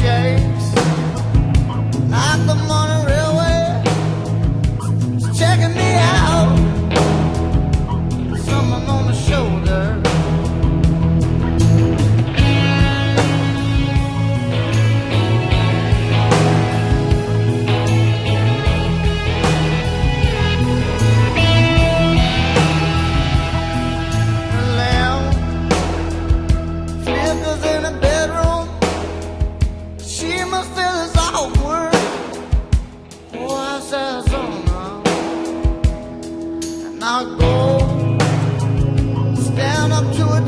shakes at the morning railway, checking me out. Someone on the shoulder. Now go stand up to a